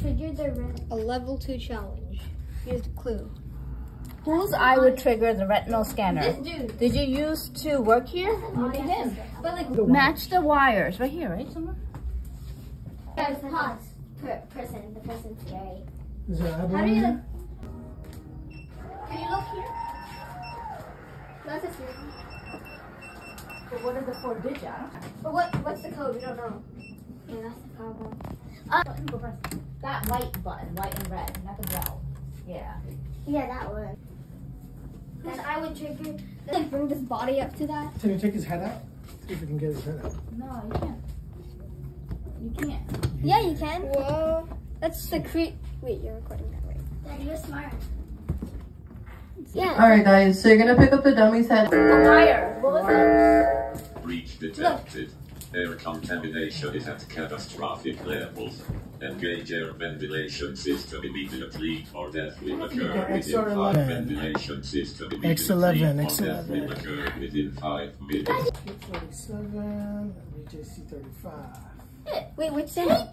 trigger the red? A level two challenge. Here's the clue. Whose eye would trigger the retinal scanner? This dude. Did you use to work here? Look at him. But like, Match the wires. Right here, right? Somewhere? guys, pause. Per person, the person's scary. Is there How do you look? Can you look here? That's a serious. But what are the four digits? But what? What's the code? We don't know. Yeah, that's the problem. Uh, go first. That white button, white and red, not the bell. Yeah. Yeah, that one. Because I would trigger. Like bring this body up to that. Can you take his head out? See if we can get his head out. No, you can't. You can't. Yeah, you can. whoa. That's the cre- Wait, you're recording that, right? Daddy, you're smart. Yeah. All right, guys. So you're gonna pick up the dummy's head. The wire. What was that? Breach detected. Air contamination is at catastrophic levels. Engage air ventilation system immediately or death will occur X within five ventilation system immediately X11, or X11. death will occur within five minutes. 47, BJC 35. Wait, which day?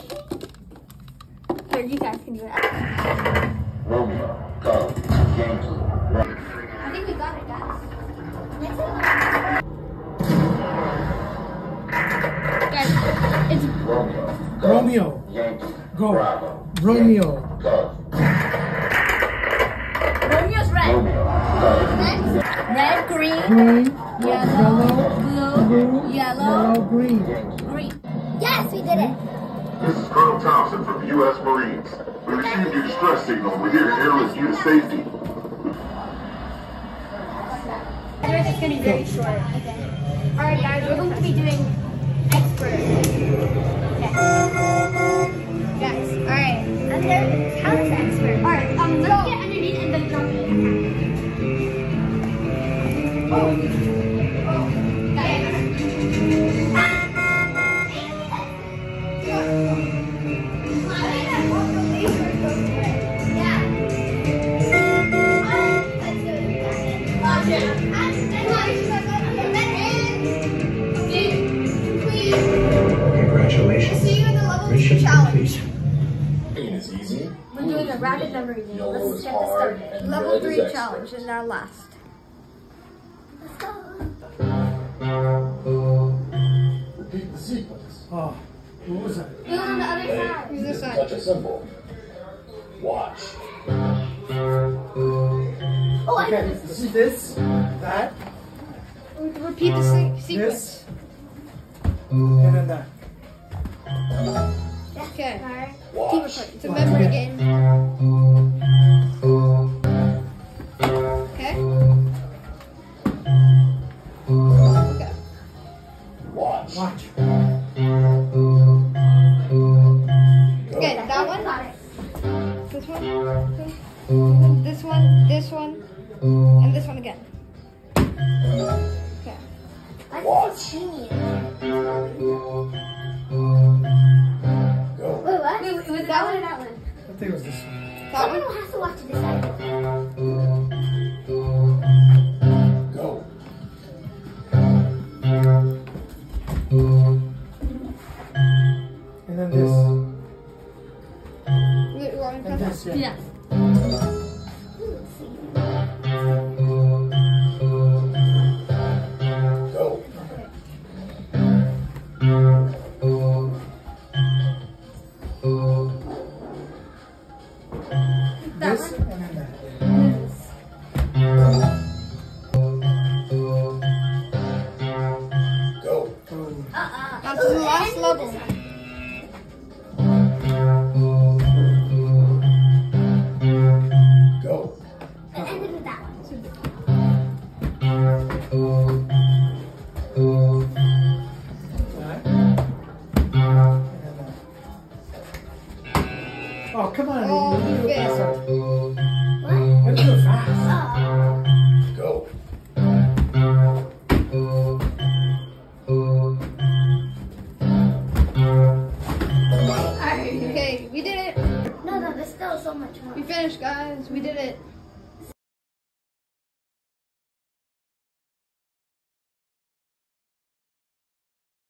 Here, you guys can do it. Romeo, go, Yankee, I think we got it, guys. Next Romeo, go, Romeo, Yankee, Go. Bravo, Romeo, go, Romeo's red. Romeo, go, Red, green, green, yellow, blue, blue, yellow, yellow, green. Green. Yes, we did it. This is Colonel Thompson from the U.S. Marines. We received your distress signal. We're here to airlift you to safety. Yours is gonna be very short. Okay. Alright guys, we're going to be doing expert. Alright. Under, how is expert? Alright, um, let's get underneath and then jump in. Congratulations. See you in the level Mission challenge. A rapid memory game. Let's get this started. Level 3 challenge and our last. Let's go. Repeat the sequence. Oh, what was that? Do it on the other side. Who's this side? Touch a symbol. Watch. Oh, I know Okay, this. this is this, that, Repeat the se- sequence. this, and then that. Okay. Alright. Keep it It's a memory game. Okay. Okay. Watch. Watch. Okay, that one. This one. This one. This one. And this one again. Okay. That's Watch. That one or that one? I think it was this one. That Everyone one. has to watch this side. Go. And then this. Wait, you want me And this, yeah. Yeah. That This, one. and then that. Go. Boom. Uh-uh. That's the last level. Oh, come on. Oh, you do it faster. What? You gotta do it fast. Uh-oh. Go. Okay, we did it. No, no, there's still so much more. We finished, guys. We did it.